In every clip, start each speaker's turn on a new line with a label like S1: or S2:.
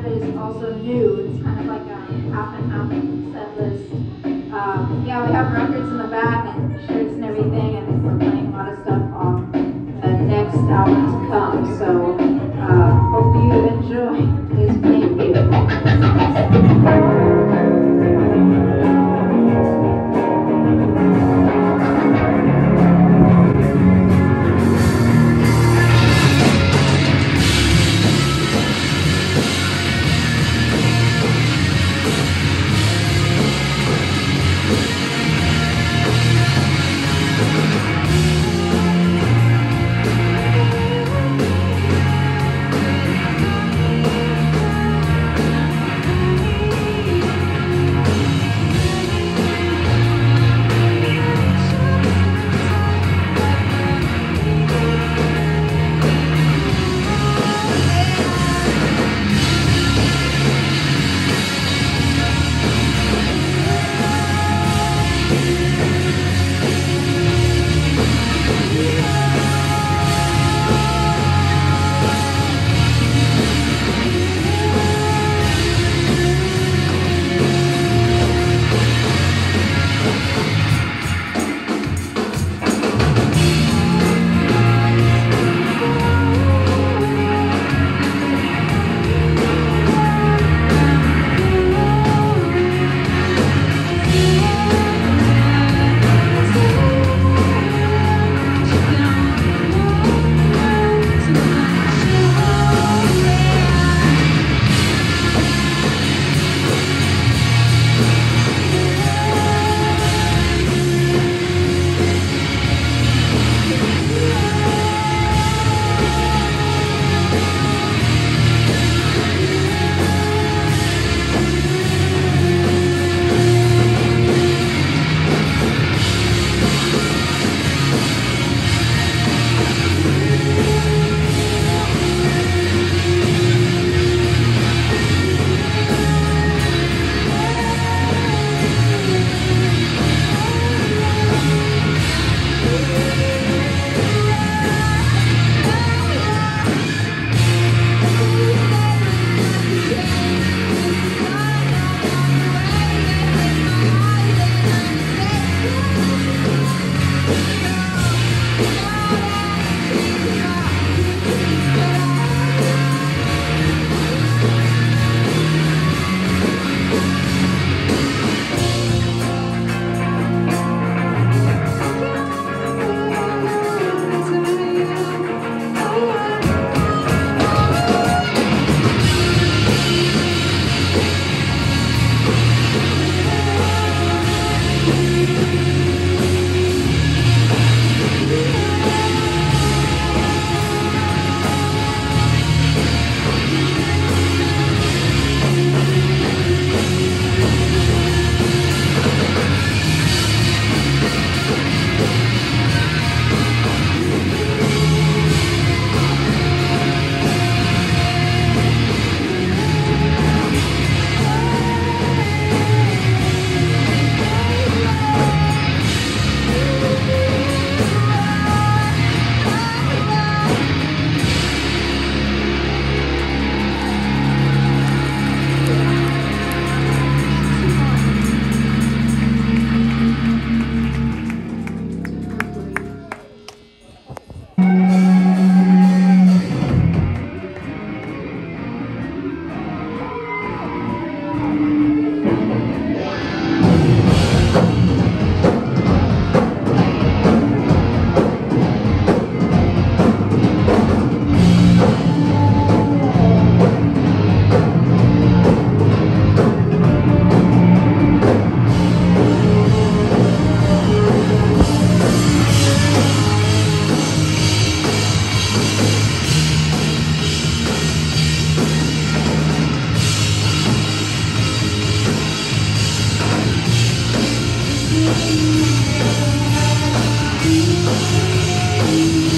S1: of it is also new. It's kind of like a half and half set list. Um, yeah, we have records in the back and shirts and everything, and we're playing a lot of stuff off the next album to come. So uh, hope you enjoy. Please, thank you. Thank you.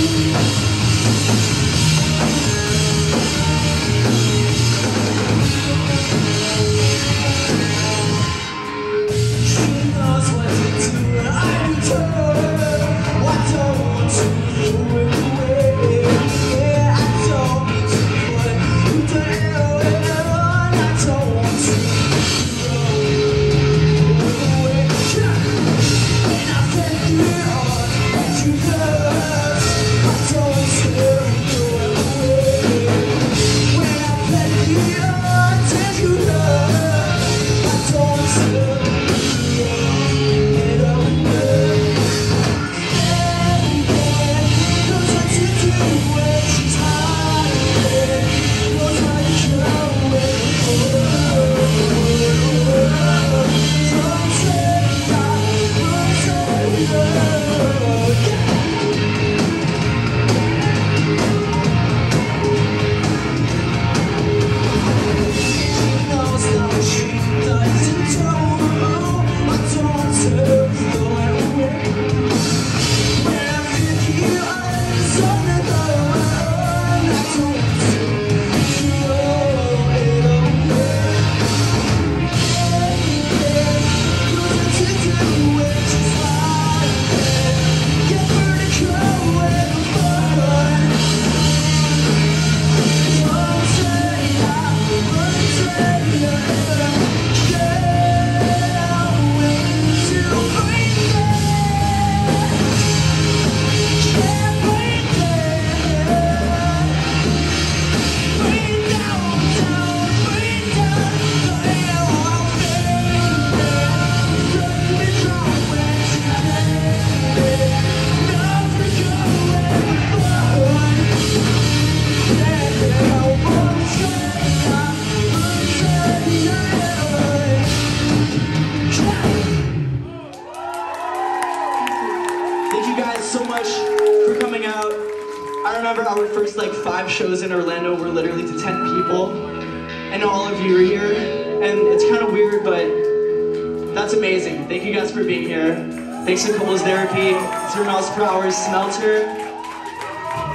S2: Shows in Orlando were literally to 10 people. And all of you are here. And it's kind of weird, but that's amazing. Thank you guys for being here. Thanks to Couples Therapy, Zero Miles Per Hour, Smelter.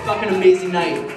S2: Fucking amazing night.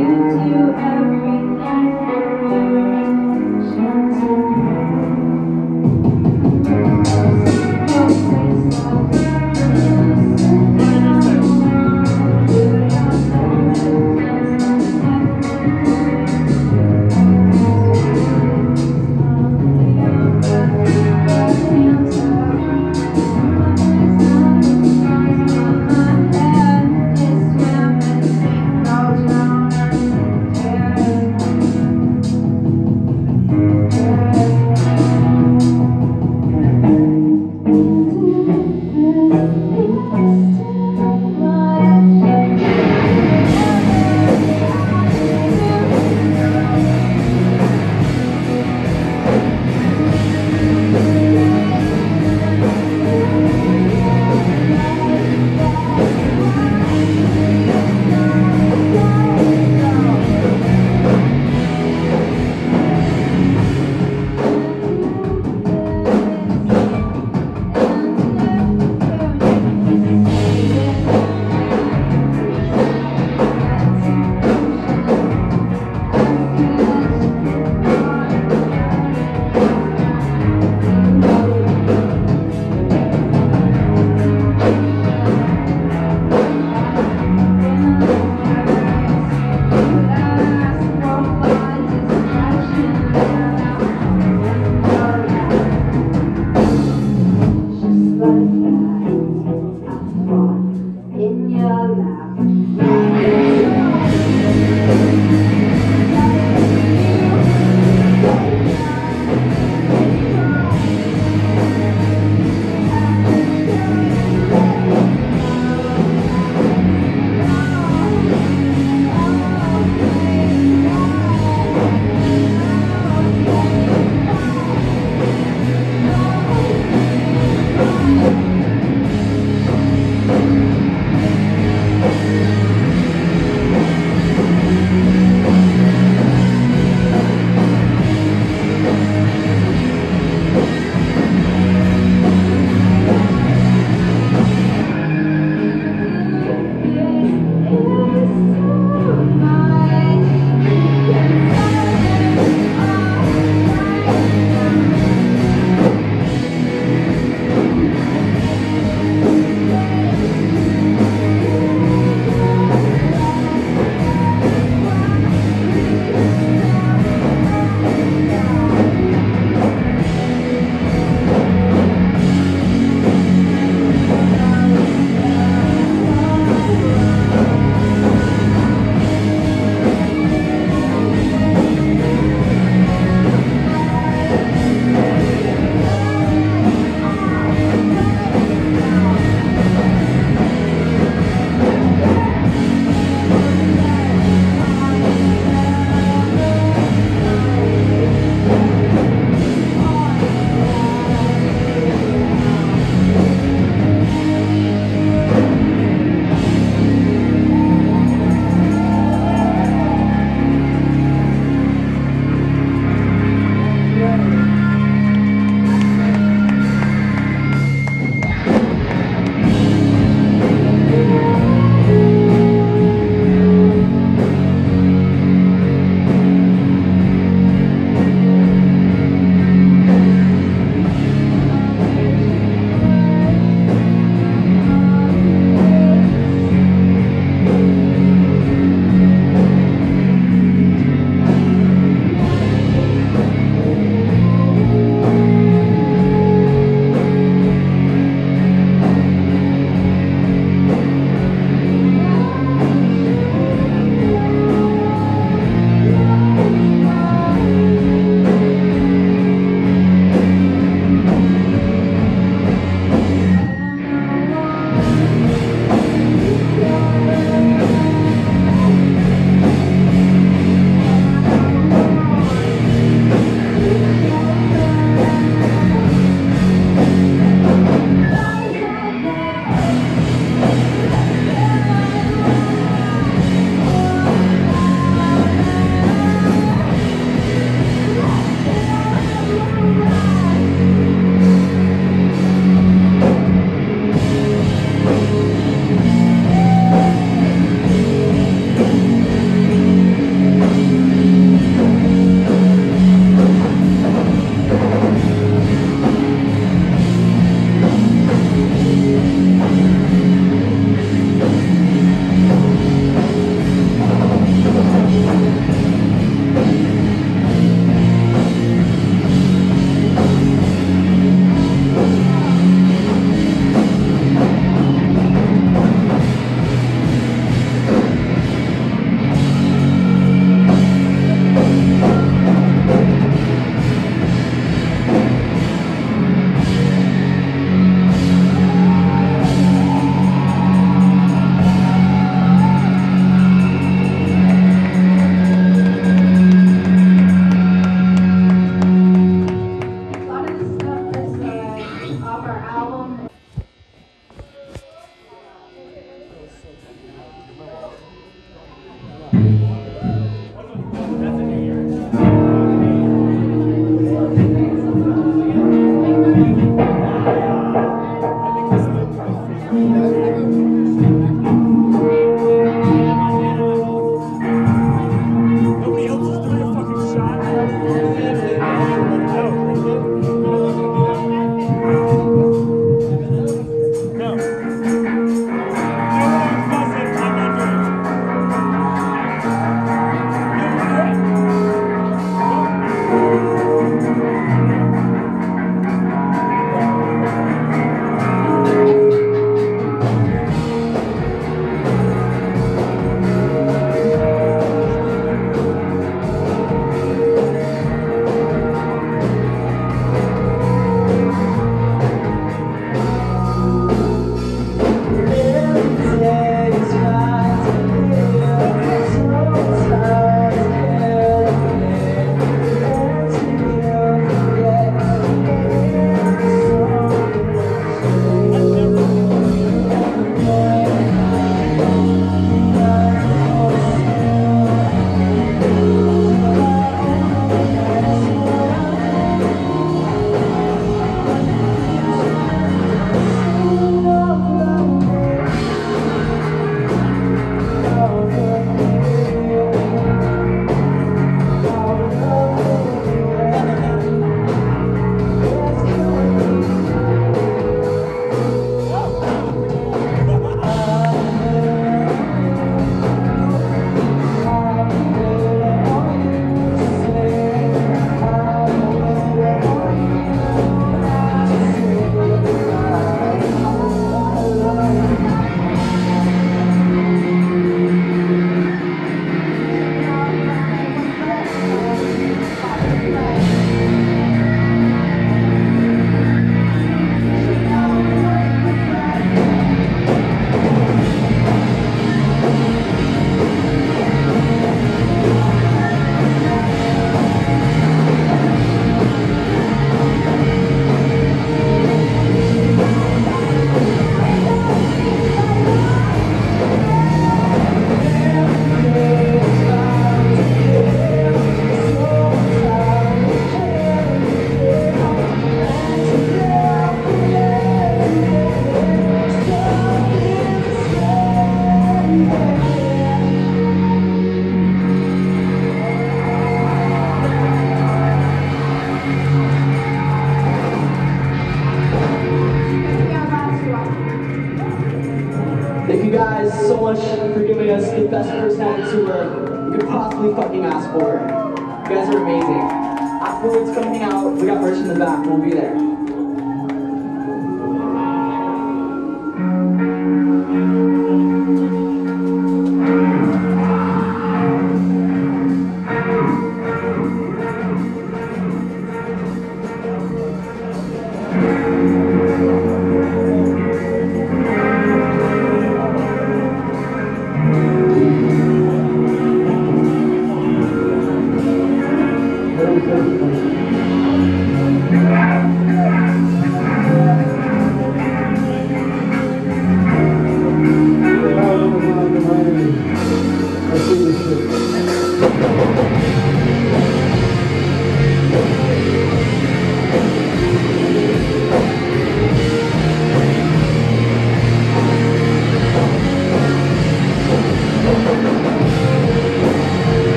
S3: gift you